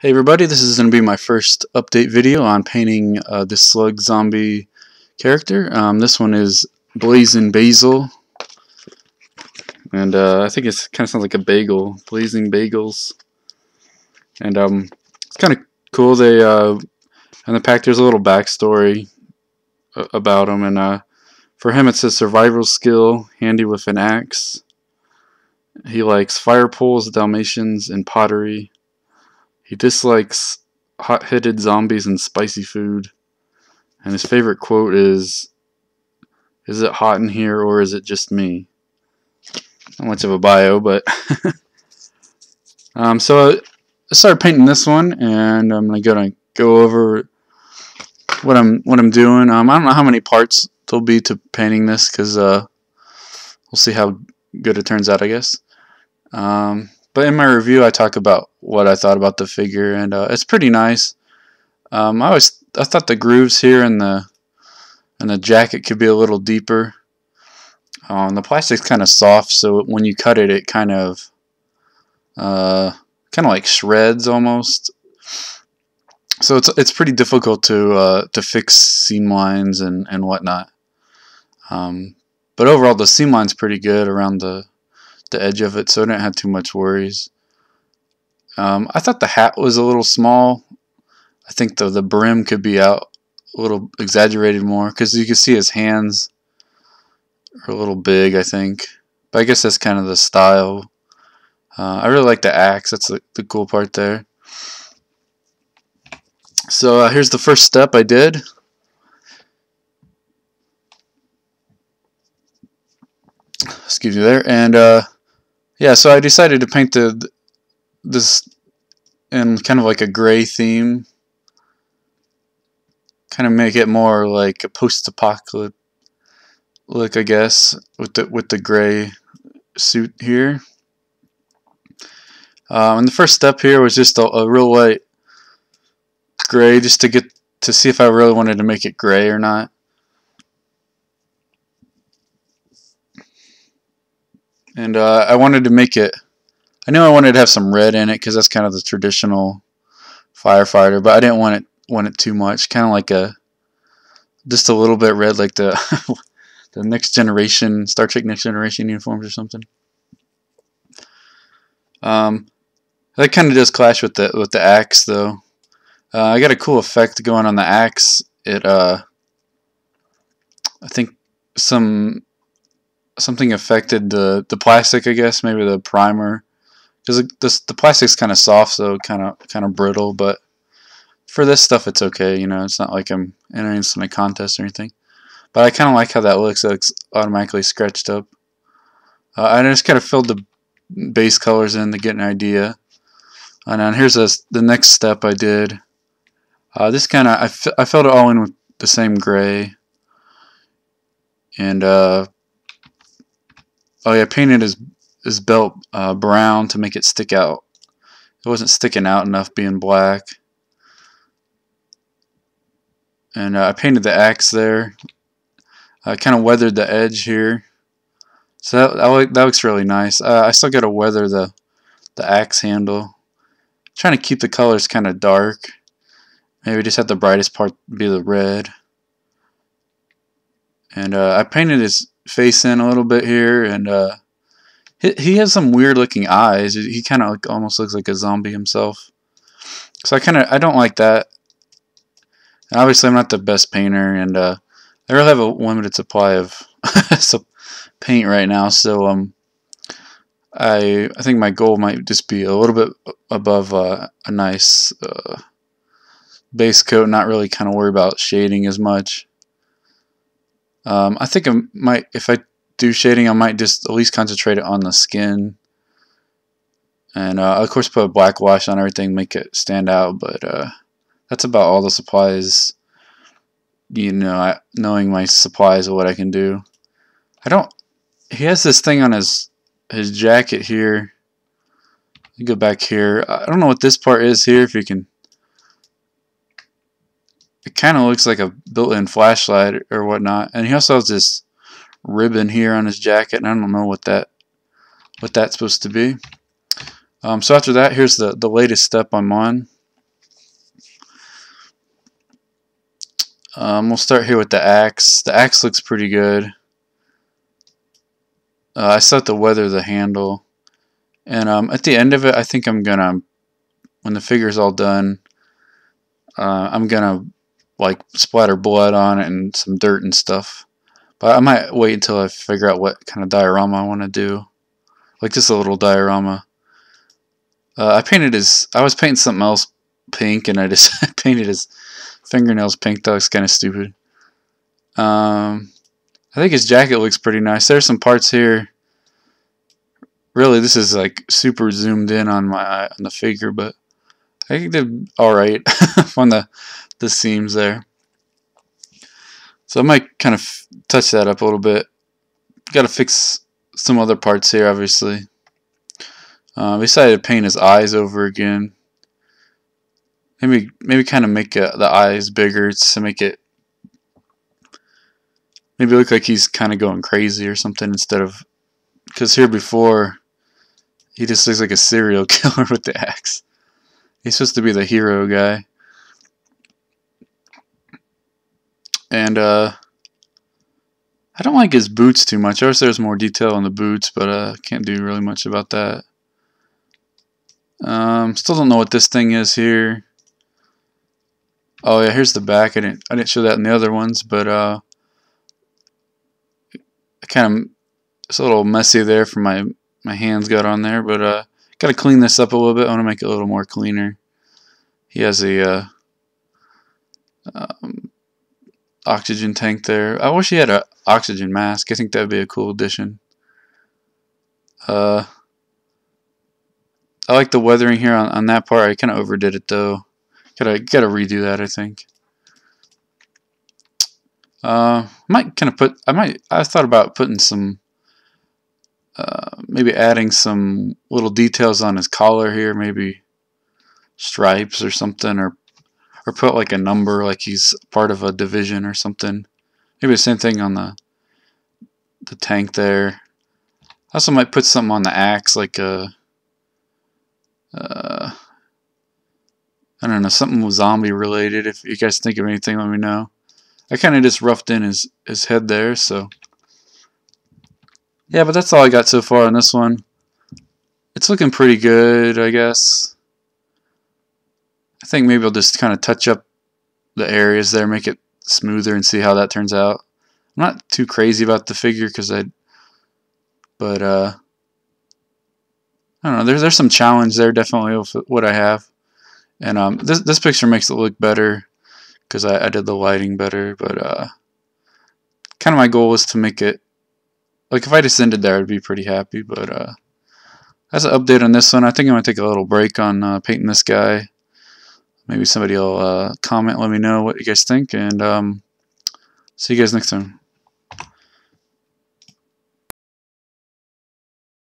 Hey everybody, this is going to be my first update video on painting uh, this slug zombie character. Um, this one is Blazing Basel, and uh, I think it kind of sounds like a bagel, Blazing Bagels. And um, it's kind of cool. They uh, in the pack there's a little backstory about him, and uh, for him it's a survival skill, handy with an axe. He likes fire poles, Dalmatians, and pottery. He dislikes hot-headed zombies and spicy food. And his favorite quote is, Is it hot in here or is it just me? Not much of a bio, but... um, so I started painting this one, and I'm going to go over what I'm what I'm doing. Um, I don't know how many parts there'll be to painting this, because uh, we'll see how good it turns out, I guess. Um, but in my review, I talk about what I thought about the figure, and uh, it's pretty nice. Um, I always I thought the grooves here and the and the jacket could be a little deeper. Um, the plastic's kind of soft, so when you cut it, it kind of uh, kind of like shreds almost. So it's it's pretty difficult to uh, to fix seam lines and and whatnot. Um, but overall, the seam line's pretty good around the the edge of it, so I didn't have too much worries. Um, I thought the hat was a little small. I think the the brim could be out a little exaggerated more because you can see his hands are a little big. I think, but I guess that's kind of the style. Uh, I really like the axe. That's the, the cool part there. So uh, here's the first step I did. Excuse me there, and uh, yeah, so I decided to paint the this in kind of like a gray theme. Kind of make it more like a post-apocalypse look, I guess, with the with the gray suit here. Um, and the first step here was just a, a real light gray, just to get to see if I really wanted to make it gray or not. And uh, I wanted to make it I knew I wanted to have some red in it because that's kind of the traditional firefighter but I didn't want it want it too much kind of like a just a little bit red like the the next generation Star Trek next generation uniforms or something. Um, that kind of does clash with the with the axe though. Uh, I got a cool effect going on the axe. It uh I think some something affected the the plastic, I guess, maybe the primer, because the the plastic's kind of soft, so kind of kind of brittle. But for this stuff, it's okay. You know, it's not like I'm entering some contest or anything. But I kind of like how that looks. It looks automatically scratched up. Uh, I just kind of filled the base colors in to get an idea. And then here's this, the next step I did. Uh, this kind of I, I filled it all in with the same gray. And uh, Oh yeah, painted his his belt uh, brown to make it stick out. It wasn't sticking out enough being black. And uh, I painted the axe there. I kind of weathered the edge here. So that, that, that looks really nice. Uh, I still got to weather the, the axe handle. I'm trying to keep the colors kind of dark. Maybe just have the brightest part be the red. And uh, I painted his face in a little bit here, and uh, he, he has some weird looking eyes. He kind of like, almost looks like a zombie himself. So I kind of I don't like that. And obviously, I'm not the best painter, and uh, I really have a limited supply of paint right now. So um, I I think my goal might just be a little bit above uh, a nice uh, base coat, not really kind of worry about shading as much. Um, I think I might, if I do shading, I might just at least concentrate it on the skin. And uh, of course put a black wash on everything, make it stand out, but uh, that's about all the supplies, you know, I, knowing my supplies of what I can do. I don't, he has this thing on his, his jacket here. Go back here. I don't know what this part is here, if you can it kind of looks like a built-in flashlight or whatnot. And he also has this ribbon here on his jacket, and I don't know what that what that's supposed to be. Um, so after that, here's the the latest step I'm on. Um, we'll start here with the axe. The axe looks pretty good. Uh, I set the weather the handle, and um, at the end of it, I think I'm gonna when the figure's all done, uh, I'm gonna like splatter blood on it and some dirt and stuff. But I might wait until I figure out what kind of diorama I want to do. Like just a little diorama. Uh, I painted his, I was painting something else pink and I just painted his fingernails pink. That looks kind of stupid. Um, I think his jacket looks pretty nice. There's some parts here. Really, this is like super zoomed in on my on the figure, but I think did all right on the the seams there. So I might kind of touch that up a little bit. Got to fix some other parts here, obviously. Uh, we decided to paint his eyes over again. Maybe maybe kind of make uh, the eyes bigger to make it maybe look like he's kind of going crazy or something instead of because here before he just looks like a serial killer with the axe. He's supposed to be the hero guy. And uh I don't like his boots too much. I wish there was more detail on the boots, but uh can't do really much about that. Um still don't know what this thing is here. Oh yeah, here's the back. I didn't I didn't show that in the other ones, but uh kind of it's a little messy there for my my hands got on there, but uh gotta clean this up a little bit. I want to make it a little more cleaner. He has a uh, um, oxygen tank there. I wish he had an oxygen mask. I think that'd be a cool addition. Uh, I like the weathering here on, on that part. I kind of overdid it though. Gotta gotta redo that. I think. Uh, might kind of put. I might. I thought about putting some. Uh, maybe adding some little details on his collar here. Maybe stripes or something, or or put like a number, like he's part of a division or something. Maybe the same thing on the the tank there. I also might put something on the axe, like a. Uh, I don't know, something zombie related. If you guys think of anything, let me know. I kind of just roughed in his, his head there, so. Yeah, but that's all I got so far on this one. It's looking pretty good, I guess. Think maybe I'll just kind of touch up the areas there, make it smoother and see how that turns out. I'm not too crazy about the figure because I, but uh, I don't know. There's there's some challenge there definitely with what I have, and um, this this picture makes it look better because I, I did the lighting better. But uh, kind of my goal was to make it like if I just ended there, I'd be pretty happy. But uh, that's an update on this one. I think I'm gonna take a little break on uh, painting this guy. Maybe somebody will uh, comment, let me know what you guys think, and um, see you guys next time.